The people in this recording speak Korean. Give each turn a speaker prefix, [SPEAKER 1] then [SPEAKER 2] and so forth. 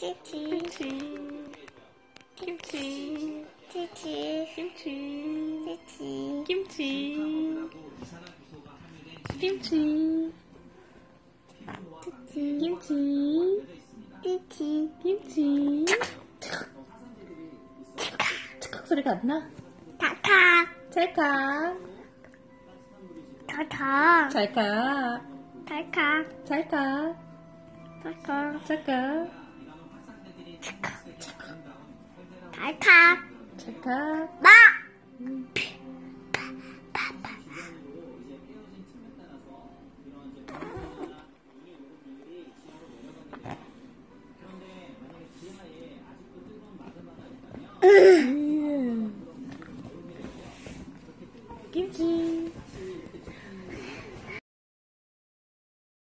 [SPEAKER 1] 김치,
[SPEAKER 2] 김치,
[SPEAKER 1] 치치,
[SPEAKER 2] 김치,
[SPEAKER 1] 치치,
[SPEAKER 2] 김치, 김치,
[SPEAKER 1] 치치,
[SPEAKER 2] 김치,
[SPEAKER 1] 치치,
[SPEAKER 2] 김치. 찰칵 소리가 안 나?
[SPEAKER 1] 타타,
[SPEAKER 2] 찰칵,
[SPEAKER 1] 타타,
[SPEAKER 2] 찰칵,
[SPEAKER 1] 타타,
[SPEAKER 2] 찰칵,
[SPEAKER 1] 타타,
[SPEAKER 2] 찰칵, 부터
[SPEAKER 1] 마
[SPEAKER 2] 음. 음. 김치.